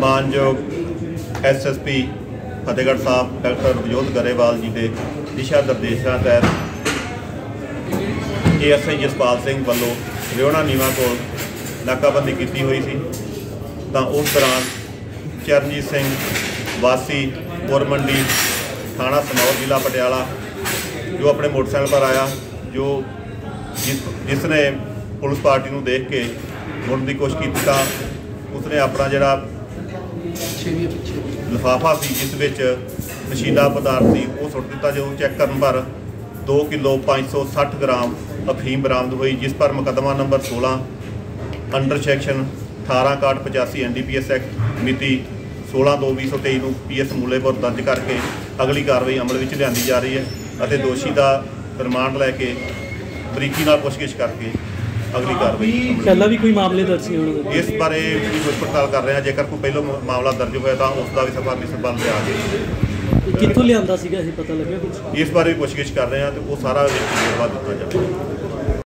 ਮਾਨਯੋਗ SSP Fatehgarh Sahib doctor Vijot Grewal ji ਦੇ ਦਿਸ਼ਾ ਨਿਰਦੇਸ਼ਾਂ ਤਹਿਤ ਏਐਸਆਈ ਜਸਪਾਲ ਸਿੰਘ ਵੱਲੋਂ ਰਿਓਣਾ ਨੀਵਾ ਕੋਲ ਨਾਕਾਬੰਦੀ ਕੀਤੀ ਹੋਈ ਸੀ। ਤਾਂ ਉਸ ਦੌਰਾਨ ਚਰਨਜੀਤ ਸਿੰਘ ਵਾਸੀ ਪੁਰ ਮੰਡੀ ਥਾਣਾ ਸਨੌਰ ਜ਼ਿਲ੍ਹਾ ਪਟਿਆਲਾ, ਜੋ ਆਪਣੇ ਮੋਟਰਸਾਈਕਲ ਪਰ ਆਇਆ, ਜੋ ਜਿਸ ਜਿਸ ਨੇ ਪੁਲਿਸ ਪਾਰਟੀ ਨੂੰ ਦੇਖ ਕੇ ਮੁੜਨ ਦੀ ਕੋਸ਼ਿਸ਼ ਕੀਤੀ ਤਾਂ ਉਸਨੇ ਆਪਣਾ ਜਿਹੜਾ ਲਿਫਾਫਾ ਸੀ, ਜਿਸ ਵਿੱਚ ਨਸ਼ੀਲਾ ਪਦਾਰਥ ਸੀ, ਉਹ ਸੁੱਟ ਦਿੱਤਾ ਜੋ ਚੈੱਕ ਕਰਨ ਪਰ 2 ਕਿਲੋ 560 ਗ੍ਰਾਮ ਅਫੀਮ ਬਰਾਮਦ ਹੋਈ, ਜਿਸ ਪਰ ਮੁਕੱਦਮਾ number 16 under section 186185 NDPS act ਮਿਤੀ 16/2/2023 ਨੂੰ ਪੀਐਸ ਮੂਲੇਪੁਰ ਦਰਜ ਕਰਕੇ ਅਗਲੀ ਕਾਰਵਾਈ ਅਮਲ ਵਿੱਚ ਲਿਆਂਦੀ ਜਾ ਰਹੀ ਹੈ ਅਤੇ ਦੋਸ਼ੀ ਦਾ ਰਿਮਾਂਡ ਲੈ ਕੇ ਬਰੀਕੀ ਨਾਲ ਪੁੱਛਗਿੱਛ ਕਰਕੇ ਅਗਲੀ ਕਾਰਵਾਈ ਪਹਿਲਾਂ ਵੀ ਕੋਈ ਮਾਮਲੇ ਦਰਜ ਸੀ ਉਹਨਾਂ ਦੇ? ਇਸ ਬਾਰੇ ਵੀ ਪੁੱਛ ਪੜਤਾਲ ਕਰ ਰਹੇ ਹਾਂ। ਜੇਕਰ ਕੋਈ ਪਹਿਲੋਂ ਮਾਮਲਾ ਦਰਜ ਹੋਇਆ ਤਾਂ ਉਸ ਦਾ ਵੀ ਸਫਾਰਤੀ ਸੰਭਾਲ ਲਿਆ ਇਹ ਕਿੱਥੋਂ ਲਿਆਂਦਾ ਸੀਗਾ ਇਹ ਪਤਾ ਲੱਗਿਆ ਕੁਝ ਕੇ ਇਸ ਬਾਰੇ ਵੀ ਪੁੱਛਗਿੱਛ ਕਰ ਰਹੇ ਹਾਂ ਤੇ ਉਹ ਸਾਰਾ ਵਿੱਚ ਵੇਰਵਾ ਦਿੱਤਾ ਜਾਵੇ